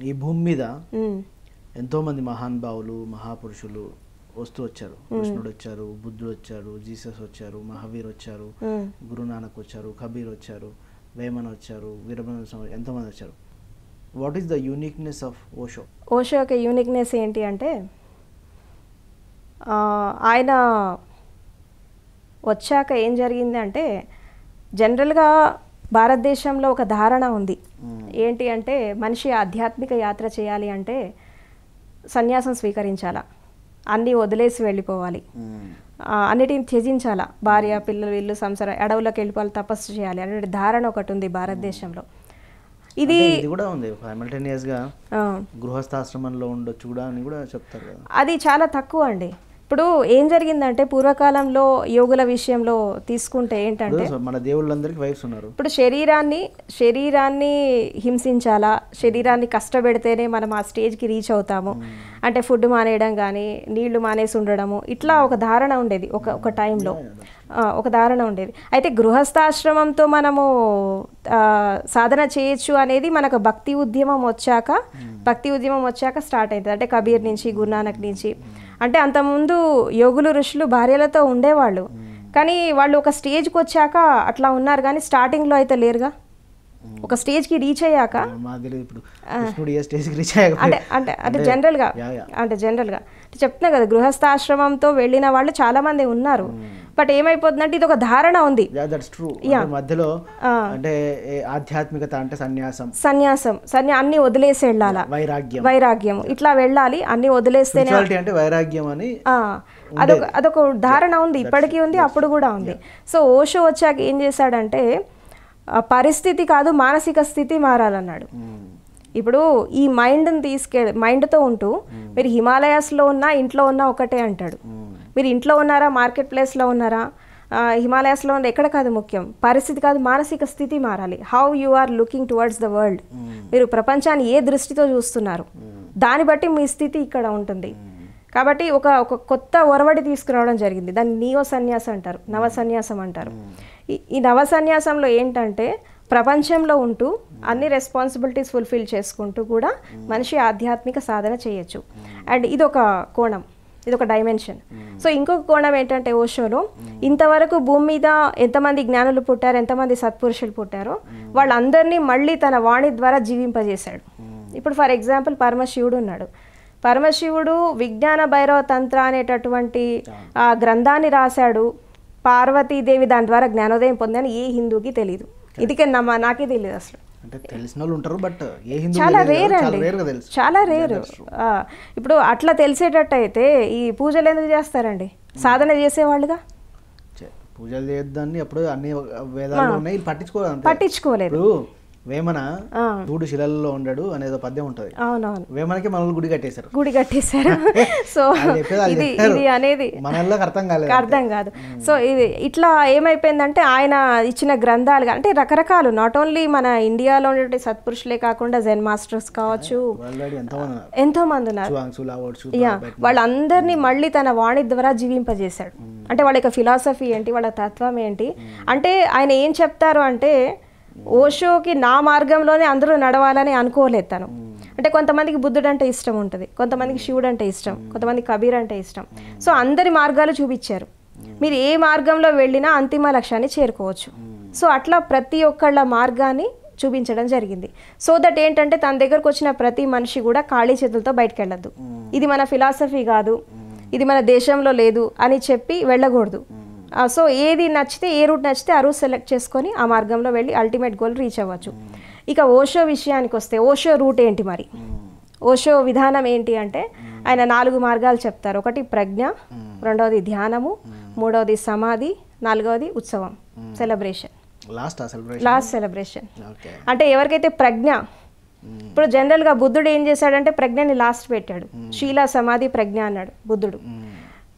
ఈ భూమి మీద ఉమ్, ఎంతోమంది మహానుభావులు మహాపురుషులు వస్తూ వచ్చారు. కృష్ణుడు వచ్చారు బుద్ధుడు వచ్చారు జీసస్ వచ్చారు మహావీర్ వచ్చారు. గురునానక్ వచ్చారు కబీర్ వచ్చారు వేమన్ వచ్చారు వీరభద్ర స్వామి ఎంతోమంది వచ్చారు. What is the uniqueness of Osho Osho యొక్క యూనిక్నెస్ ఏంటి అంటే ఆయన వచ్చాక ఏం జరిగింది అంటే జనరల్గా భారతదేశంలో ఒక ధారణ ఉంది. ఏంటి అంటే మనిషి ఆధ్యాత్మిక యాత్ర చేయాలి అంటే సన్యాసం స్వీకరించాలా. అన్నీ వదిలేసి వెళ్ళిపోవాలి. అన్నిటిని త్యజించాలా. భార్య పిల్లలు వీళ్ళు సంసారం అడవులకు వెళ్ళిపోవాలి తపస్సు చేయాలి అనే ధారణ ఒకటి ఉంది భారతదేశంలో. ఇది కూడా ఉంది. సైమల్టేనియస్గా గృహస్థాశ్రమంలో ఉండొచ్చు కూడా అని కూడా చెప్తారు అది చాలా తక్కువ అండి. ఇప్పుడు ఏం జరిగిందంటే పూర్వకాలంలో యోగుల విషయంలో తీసుకుంటే ఏంటంటే మన దేవుళ్ళందరికీ వైఫ్స్ ఉన్నారు. ఇప్పుడు శరీరాన్ని శరీరాన్ని హింసించాలా శరీరాన్ని కష్టపెడితేనే మనం ఆ స్టేజ్కి రీచ్ అవుతాము. అంటే ఫుడ్ మానేయడం కానీ నీళ్ళు మానేసి ఉండడము ఇట్లా ఒక ధారణ ఉండేది ఒక ఒక టైంలో. ఒక ధారణ ఉండేది. అయితే గృహస్థాశ్రమంతో మనము సాధన చేయొచ్చు అనేది మనకు భక్తి ఉద్యమం వచ్చాక భక్తి ఉద్యమం వచ్చాక స్టార్ట్ అవుతుంది అంటే కబీర్ నుంచి గురునానక్ నుంచి. అంటే అంతకుముందు యోగులు ఋషులు భార్యలతో ఉండేవాళ్ళు. కానీ వాళ్ళు ఒక స్టేజ్కి వచ్చాక అట్లా ఉన్నారు. కానీ స్టార్టింగ్లో అయితే లేరుగా? ఒక స్టేజ్కి రీచ్ అయ్యాక ఇప్పుడు కృష్ణుడు ఏ రీచ్ అంటే అంటే యా, యా. అంటే జనరల్గా చెప్తున్నా కదా గృహస్థాశ్రమంతో వెళ్ళిన వాళ్ళు చాలా మంది ఉన్నారు బట్ ఏమైపోతుందంటే ఇది ఒక ధారణ ఉంది. మధ్యలో అంటే ఆధ్యాత్మికత అంటే సన్యాసం. సన్యాసం. సన్యా అన్ని వదిలేసి వెళ్ళాలా? వైరాగ్యం. వైరాగ్యం. ఇట్లా వెళ్ళాలి అన్ని వదిలేస్తేనే అంటే వైరాగ్యం అని అదొక అదొక ధారణ ఉంది. ఇప్పటికీ ఉంది అప్పుడు కూడా ఉంది. సో ఓషో వచ్చాక ఏం చేశాడంటే పరిస్థితి కాదు మానసిక స్థితి మారాలన్నాడు. ఇప్పుడు ఈ మైండ్ని తీసుకె మైండ్తో ఉంటూ మీరు హిమాలయాస్లో ఉన్నా ఇంట్లో ఉన్నా ఒకటే అంటాడు. మీరు ఇంట్లో ఉన్నారా మార్కెట్ ప్లేస్లో ఉన్నారా? హిమాలయాస్లో ఉన్న ఎక్కడ కాదు ముఖ్యం. పరిస్థితి కాదు మానసిక స్థితి మారాలి. How you are looking towards the world మీరు ప్రపంచాన్ని ఏ దృష్టితో చూస్తున్నారు? దాన్ని బట్టి మీ స్థితి ఇక్కడ ఉంటుంది. కాబట్టి ఒక ఒక కొత్త ఒరవడి తీసుకురావడం జరిగింది. దాన్ని నియో సన్యాసం అంటారు నవ సన్యాసం అంటారు. ఈ- నవసన్యాసంలో నవ సన్యాసంలో ఏంటంటే ప్రపంచంలో ఉంటూ అన్ని రెస్పాన్సిబిలిటీస్ ఫుల్ఫిల్ చేసుకుంటూ కూడా మనిషి ఆధ్యాత్మిక సాధన చేయొచ్చు. అండ్ ఇది ఒక కోణం ఇది ఒక డైమెన్షన్ సో ఇంకొక కోణం ఏంటంటే ఓషోలో ఇంతవరకు భూమి మీద ఎంతమంది జ్ఞానులు పుట్టారు ఎంతమంది సత్పురుషులు పుట్టారో వాళ్ళందరినీ మళ్ళీ తన వాణి ద్వారా జీవింపజేశాడు. ఇప్పుడు ఫర్ ఎగ్జాంపుల్ పరమశివుడు ఉన్నాడు. పరమశివుడు విజ్ఞాన భైరవ తంత్ర అనేటటువంటి గ్రంథాన్ని రాశాడు. పార్వతీదేవి దాని ద్వారా జ్ఞానోదయం పొందని ఏ హిందూకి తెలియదు ఇదికే నమ్మ నాకే తెలియదు అసలు. అంటే తెలిసిన వాళ్ళు ఉంటారు బట్ ఏ హిందూ చాలా రేర్ అండి. చాలా రేరు ఇప్పుడు అట్లా తెలిసేటట్టు అయితే ఈ పూజలు ఎందుకు చేస్తారండి? సాధన చేసేవాళ్ళుగా? పూజలు చేయొద్దని అప్పుడు అన్ని వేదాలు ఉన్నాయి పట్టించుకోలేదు. వేమన. చూడు శిలల్లో ఉండడు అనేది పద్యం ఉంటది. అవునవును. వేమనకి మనల్ని గుడి కట్టేశారు. గుడి కట్టేశారు. సో ఇది. ఇది అనేది మనల్లోకి అర్థం కాలేదు అర్థం కాదు. సో ఇది ఇట్లా ఏమైపోయిందంటే ఆయన ఇచ్చిన గ్రంథాలు అంటే రకరకాలు. నాట్ ఓన్లీ మన ఇండియాలో ఉండేటువంటి సత్పురుషులే కాకుండా జెన్ మాస్టర్స్ కావచ్చు. ఎంతో మంది ఉన్నారు. వాళ్ళందరినీ మళ్ళీ తన వాణి ద్వారా జీవింపజేశాడు. అంటే వాళ్ళ యొక్క ఫిలాసఫీ ఏంటి వాళ్ళ తత్వం ఏంటి? అంటే ఆయన ఏం చెప్తారు అంటే ఓషోకి నా మార్గంలోనే అందరూ నడవాలని అనుకోలేదు తను. అంటే కొంతమందికి బుద్ధుడు అంటే ఇష్టం ఉంటుంది కొంతమందికి శివుడు అంటే ఇష్టం కొంతమంది కబీర్ అంటే ఇష్టం. సో అందరి మార్గాలు చూపించారు. మీరు ఏ మార్గంలో వెళ్ళినా అంతిమ లక్ష్యాన్ని చేరుకోవచ్చు. సో అట్లా ప్రతి ఒక్కళ్ళ మార్గాన్ని చూపించడం జరిగింది. సో దట్ ఏంటంటే తన దగ్గరకు వచ్చిన ప్రతి మనిషి కూడా ఖాళీ చేతులతో బయటకు వెళ్ళద్దు ఇది మన ఫిలాసఫీ కాదు ఇది మన దేశంలో లేదు అని చెప్పి వెళ్ళకూడదు. సో ఏది నచ్చితే ఏ రూట్ నచ్చితే ఆ రూట్ సెలెక్ట్ చేసుకొని ఆ మార్గంలో వెళ్ళి అల్టిమేట్ గోల్ రీచ్ అవ్వచ్చు. ఇక ఓషో విషయానికి వస్తే ఓషో రూట్ ఏంటి మరి? ఓషో విధానం ఏంటి అంటే ఆయన నాలుగు మార్గాలు చెప్తారు. ఒకటి ప్రజ్ఞ రెండవది ధ్యానము మూడవది సమాధి నాలుగవది ఉత్సవం సెలబ్రేషన్. Last last celebration. అంటే ఎవరికైతే ప్రజ్ఞ ఇప్పుడు జనరల్గా బుద్ధుడు ఏం చేశాడంటే ప్రజ్ఞని లాస్ట్ పెట్టాడు. శీల సమాధి ప్రజ్ఞ అన్నాడు బుద్ధుడు.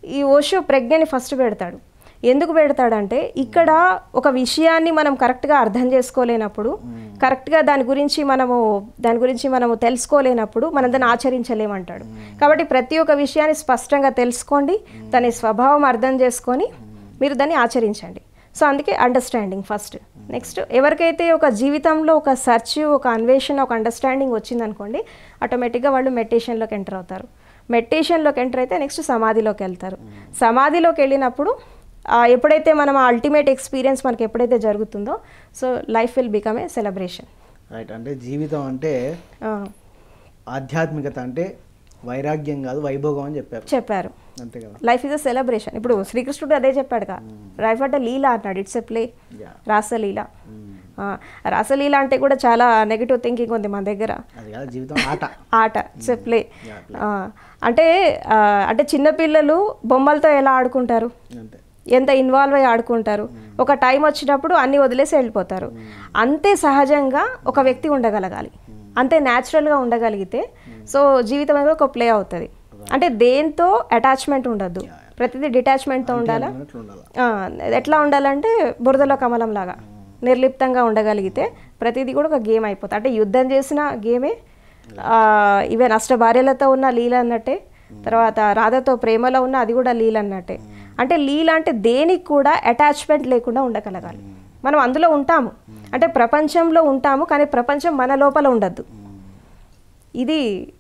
ఈ ఓషో ప్రజ్ఞని ఫస్ట్ పెడతాడు. ఎందుకు పెడతాడంటే ఇక్కడ ఒక విషయాన్ని మనం కరెక్ట్గా అర్థం చేసుకోలేనప్పుడు కరెక్ట్గా దాని గురించి మనము దాని గురించి మనము తెలుసుకోలేనప్పుడు మనం దాన్ని ఆచరించలేమంటాడు. కాబట్టి ప్రతి ఒక్క విషయాన్ని స్పష్టంగా తెలుసుకోండి దాని స్వభావం అర్థం చేసుకొని మీరు దాన్ని ఆచరించండి. సో అందుకే అండర్స్టాండింగ్ ఫస్ట్ నెక్స్ట్ ఎవరికైతే ఒక జీవితంలో ఒక సెర్చ్ ఒక అన్వేషణ ఒక అండర్స్టాండింగ్ వచ్చిందనుకోండి ఆటోమేటిక్గా వాళ్ళు మెడిటేషన్లోకి ఎంటర్ అవుతారు. మెడిటేషన్లోకి ఎంటర్ అయితే నెక్స్ట్ సమాధిలోకి వెళ్తారు. సమాధిలోకి వెళ్ళినప్పుడు ఎప్పుడైతే మనం అల్టిమేట్ ఎక్స్పీరియన్స్ మనకి ఎప్పుడైతే జరుగుతుందో so life will become a celebration right అంటే జీవితం అంటే ఆధ్యాత్మికత అంటే వైరాగ్యం కాదు వైభోగం అని చెప్పారు. చెప్పారు. అంతే కదా. లైఫ్ ఇస్ అ సెలబ్రేషన్ ఇప్పుడు శ్రీకృష్ణుడు అదే చెప్పాడు కదా లైఫ్ అంటే లీల అన్నాడు ఇట్స్ ఎ ప్లే. రాసలీల. ఆ, రాసలీల అంటే కూడా చాలా నెగిటివ్ థింకింగ్ ఉంది మన దగ్గర. జీవితం ఆట. ఆట ఇట్స్ ఎ ప్లే అంటే అంటే చిన్నపిల్లలు బొమ్మలతో ఎలా ఆడుకుంటారు? అంతే. ఎంత ఇన్వాల్వ్ అయ్యి ఆడుకుంటారు. ఒక టైం వచ్చినప్పుడు అన్ని వదిలేసి వెళ్ళిపోతారు. అంతే సహజంగా ఒక వ్యక్తి ఉండగలగాలి. అంతే న్యాచురల్గా ఉండగలిగితే సో జీవితం అనేది ఒక ప్లే అవుతుంది. అంటే దేంతో అటాచ్మెంట్ ఉండద్దు ప్రతిదీ డిటాచ్మెంట్తో ఉండాలా? ఎట్లా ఉండాలంటే బురదలో కమలం లాగా. నిర్లిప్తంగా ఉండగలిగితే ప్రతిదీ కూడా ఒక గేమ్ అయిపోతుంది. అంటే యుద్ధం చేసిన గేమే ఇవే నష్ట భార్యలతో ఉన్న లీల అన్నట్టే తర్వాత రాధతో ప్రేమలో ఉన్న అది కూడా లీల అన్నట్టే. అంటే లీల అంటే దేనికి కూడా అటాచ్మెంట్ లేకుండా ఉండగలగాలి. మనం అందులో ఉంటాము. అంటే ప్రపంచంలో ఉంటాము కానీ ప్రపంచం మన లోపల ఉండద్దు. ఇది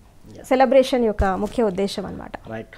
సెలబ్రేషన్ యొక్క ముఖ్య ఉద్దేశం అన్నమాట. రైట్